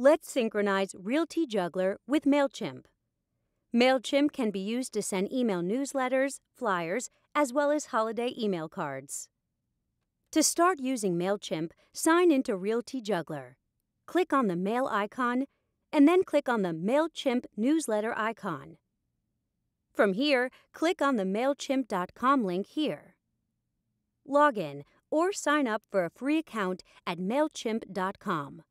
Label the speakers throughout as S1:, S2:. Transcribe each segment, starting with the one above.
S1: Let's synchronize Realty Juggler with MailChimp. MailChimp can be used to send email newsletters, flyers, as well as holiday email cards. To start using MailChimp, sign into Realty Juggler. Click on the mail icon and then click on the MailChimp newsletter icon. From here, click on the MailChimp.com link here. Log in or sign up for a free account at MailChimp.com.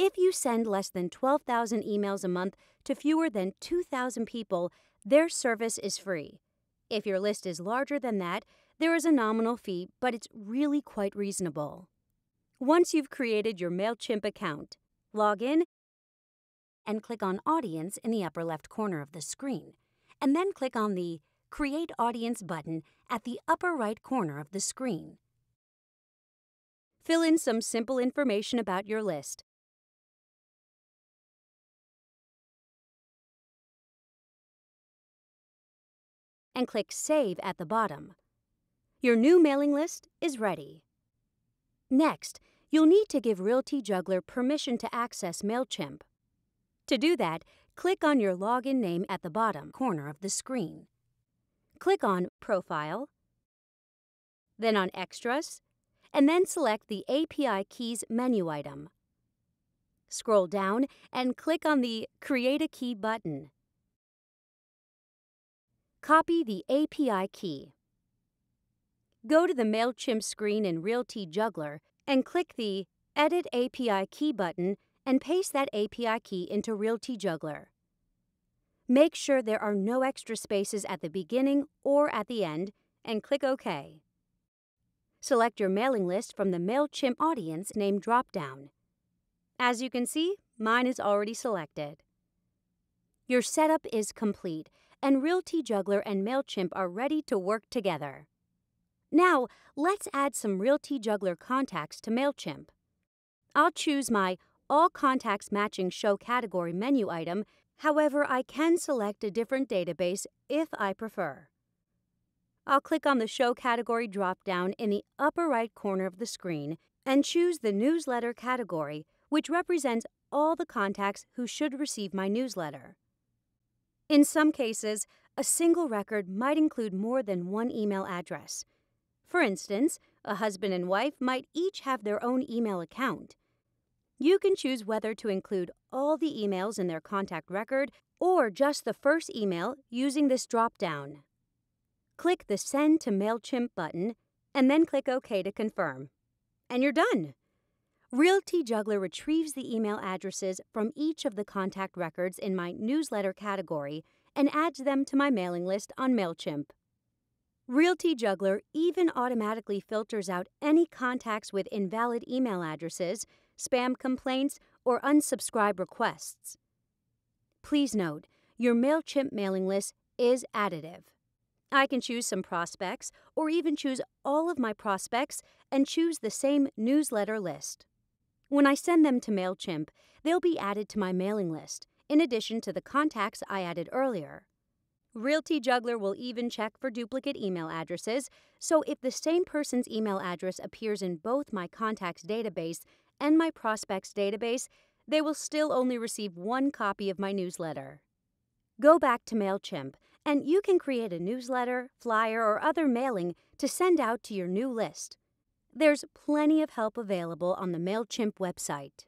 S1: If you send less than 12,000 emails a month to fewer than 2,000 people, their service is free. If your list is larger than that, there is a nominal fee, but it's really quite reasonable. Once you've created your MailChimp account, log in and click on Audience in the upper left corner of the screen, and then click on the Create Audience button at the upper right corner of the screen. Fill in some simple information about your list. And click Save at the bottom. Your new mailing list is ready. Next, you'll need to give Realty Juggler permission to access MailChimp. To do that, click on your login name at the bottom corner of the screen. Click on Profile, then on Extras, and then select the API Keys menu item. Scroll down and click on the Create a Key button. Copy the API key. Go to the MailChimp screen in Realty Juggler and click the Edit API Key button and paste that API key into Realty Juggler. Make sure there are no extra spaces at the beginning or at the end and click OK. Select your mailing list from the MailChimp audience name dropdown. As you can see, mine is already selected. Your setup is complete, and Realty Juggler and MailChimp are ready to work together. Now, let's add some Realty Juggler contacts to MailChimp. I'll choose my All Contacts Matching Show category menu item, however, I can select a different database if I prefer. I'll click on the Show category drop-down in the upper right corner of the screen and choose the Newsletter category, which represents all the contacts who should receive my newsletter. In some cases, a single record might include more than one email address. For instance, a husband and wife might each have their own email account. You can choose whether to include all the emails in their contact record or just the first email using this drop-down. Click the Send to MailChimp button and then click OK to confirm. And you're done! Realty Juggler retrieves the email addresses from each of the contact records in my newsletter category and adds them to my mailing list on MailChimp. Realty Juggler even automatically filters out any contacts with invalid email addresses, spam complaints, or unsubscribe requests. Please note, your MailChimp mailing list is additive. I can choose some prospects or even choose all of my prospects and choose the same newsletter list. When I send them to MailChimp, they'll be added to my mailing list, in addition to the contacts I added earlier. Realty Juggler will even check for duplicate email addresses, so if the same person's email address appears in both my contacts database and my prospects database, they will still only receive one copy of my newsletter. Go back to MailChimp, and you can create a newsletter, flyer, or other mailing to send out to your new list. There's plenty of help available on the MailChimp website.